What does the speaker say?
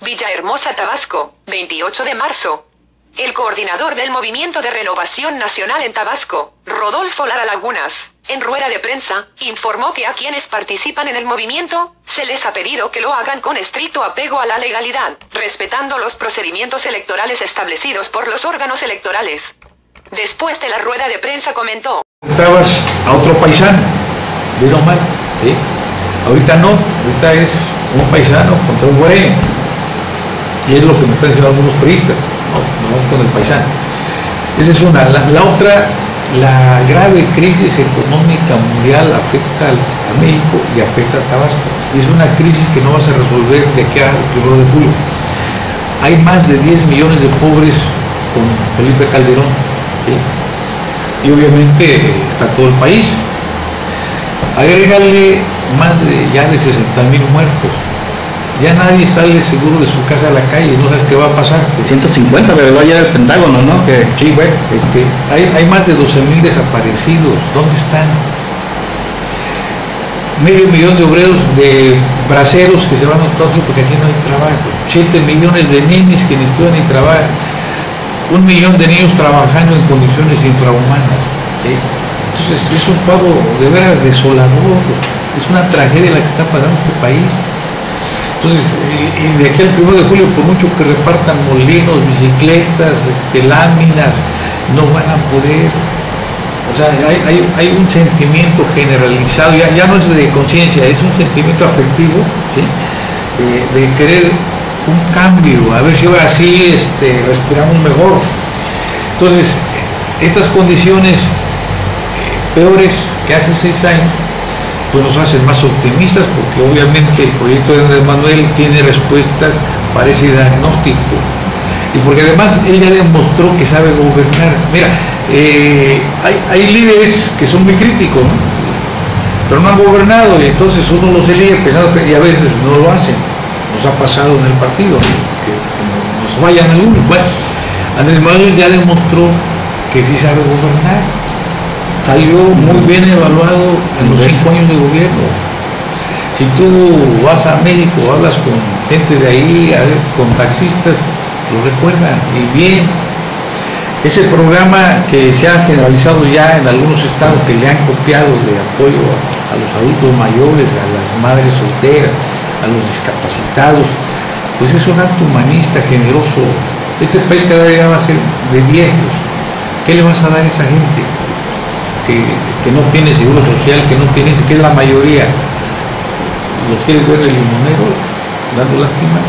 Villahermosa, Tabasco, 28 de marzo. El coordinador del Movimiento de Renovación Nacional en Tabasco, Rodolfo Lara Lagunas, en rueda de prensa, informó que a quienes participan en el movimiento, se les ha pedido que lo hagan con estricto apego a la legalidad, respetando los procedimientos electorales establecidos por los órganos electorales. Después de la rueda de prensa comentó. Estabas a otro paisano, vino mal, ¿sí? Ahorita no, ahorita es un paisano contra un moreno. Y es lo que me están diciendo algunos periodistas, no, no con el paisano. Esa es una. La, otra, la grave crisis económica mundial afecta a México y afecta a Tabasco. Y es una crisis que no vas a resolver de aquí al 1 de julio. Hay más de 10 millones de pobres con Felipe Calderón. Y obviamente está todo el país. Agrégale más de ya de 60 mil muertos. Ya nadie sale seguro de su casa a la calle, no sabes qué va a pasar. 150 reveló ayer el Pentágono, ¿no? Que Sí, bueno, este, hay, hay más de 12 mil desaparecidos. ¿Dónde están? Medio millón de obreros, de braceros que se van a Estados porque aquí no hay trabajo. 7 millones de niños que ni estudian ni trabajan. Un millón de niños trabajando en condiciones infrahumanas. Entonces es un cuadro de veras desolador. Es una tragedia la que está pasando este país. Entonces, y, de aquí al 1 de julio, por mucho que repartan molinos, bicicletas, este, láminas, no van a poder. O sea, hay, un sentimiento generalizado, ya, no es de conciencia, es un sentimiento afectivo, ¿sí? De querer un cambio, a ver si ahora sí este, respiramos mejor. Entonces, estas condiciones eh, peores que hace seis años, pues nos hacen más optimistas porque obviamente el proyecto de Andrés Manuel tiene respuestas para ese diagnóstico y porque además él ya demostró que sabe gobernar. Mira, eh, hay, hay líderes que son muy críticos, pero no han gobernado y entonces uno los elige pensando que y a veces no lo hacen. Nos ha pasado en el partido, ¿no? que nos vayan algunos. Bueno, Andrés Manuel ya demostró que sí sabe gobernar salió muy bien evaluado en los años de gobierno. Si tú vas a médico, hablas con gente de ahí, a con taxistas, lo recuerdan y bien. Ese programa que se ha generalizado ya en algunos estados que le han copiado de apoyo a, a los adultos mayores, a las madres solteras, a los discapacitados, pues es un acto humanista, generoso. Este país cada día va a ser de viejos. ¿Qué le vas a dar a esa gente? Que, no tiene seguro social, que no tiene, que es la mayoría, los quieres ver de limonero, dando lástima,